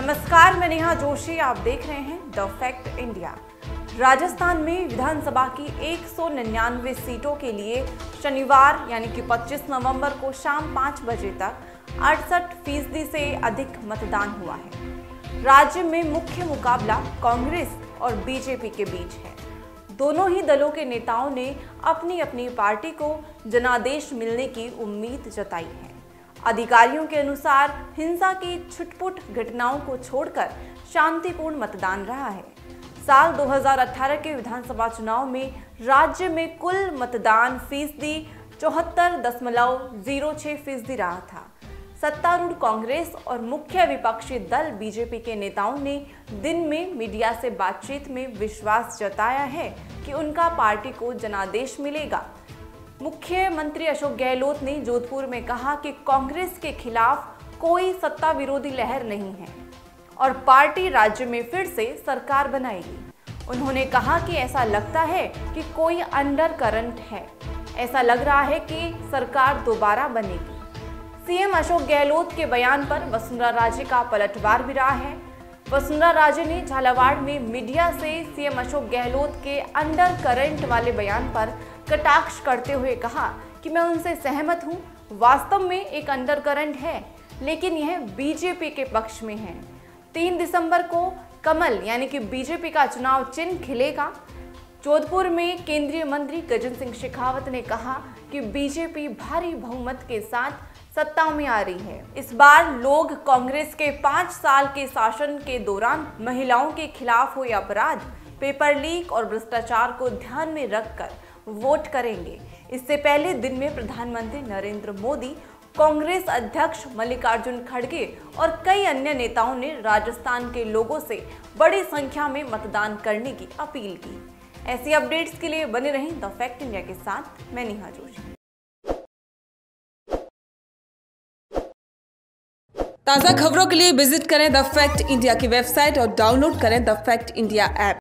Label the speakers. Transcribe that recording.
Speaker 1: नमस्कार, मैं नेहा जोशी, आप देख रहे हैं द फैक्ट इंडिया। राजस्थान में विधानसभा की एक सौ निन्यानवे सीटों के लिए शनिवार, यानी कि 25 नवंबर को शाम 5 बजे तक अड़सठ फ़ीसदी से अधिक मतदान हुआ है। राज्य में मुख्य मुकाबला कांग्रेस और बीजेपी के बीच है। दोनों ही दलों के नेताओं ने अपनी अपनी पार्टी को जनादेश मिलने की उम्मीद जताई है। अधिकारियों के अनुसार हिंसा की छुटपुट घटनाओं को छोड़कर शांतिपूर्ण मतदान रहा है। साल 2018 के विधानसभा चुनाव में राज्य में कुल मतदान फ़ीसदी चौहत्तर दशमलव ज़ीरो छह फ़ीसदी रहा था। सत्तारूढ़ कांग्रेस और मुख्य विपक्षी दल बीजेपी के नेताओं ने दिन में मीडिया से बातचीत में विश्वास जताया है कि उनका पार्टी को जनादेश मिलेगा। मुख्यमंत्री अशोक गहलोत ने जोधपुर में कहा कि कांग्रेस के खिलाफ कोई सत्ता विरोधी लहर नहीं है और पार्टी राज्य में फिर से सरकार बनाएगी। उन्होंने कहा कि ऐसा लगता है कि कोई अंडर करंट है। ऐसा लग रहा है कि सरकार दोबारा बनेगी। सीएम अशोक गहलोत के बयान पर वसुंधरा राजे का पलटवार भी रहा है। वसुंधरा राजे ने झालावाड़ में मीडिया से सीएम अशोक गहलोत के अंडर करंट वाले बयान पर कटाक्ष करते हुए कहा कि मैं उनसे सहमत हूँ, वास्तव में एक अंडर करंट है, लेकिन यह बीजेपी के पक्ष में है। तीन दिसंबर को कमल, यानी कि बीजेपी का चुनाव चिन्ह खिलेगा जोधपुर में केंद्रीय मंत्री गजन सिंह शेखावत ने कहा कि बीजेपी भारी बहुमत के साथ सत्ता में आ रही है। इस बार लोग कांग्रेस के पाँच साल के शासन के दौरान महिलाओं के खिलाफ हुए अपराध, पेपर लीक और भ्रष्टाचार को ध्यान में रखकर वोट करेंगे। इससे पहले दिन में प्रधानमंत्री नरेंद्र मोदी, कांग्रेस अध्यक्ष मल्लिकार्जुन खड़गे और कई अन्य नेताओं ने राजस्थान के लोगों से बड़ी संख्या में मतदान करने की अपील की। ऐसी अपडेट्स के लिए बने रहें द फैक्ट इंडिया के साथ। मैं नेहा जोशी।
Speaker 2: ताज़ा खबरों के लिए विज़िट करें द फैक्ट इंडिया की वेबसाइट और डाउनलोड करें द फैक्ट इंडिया ऐप।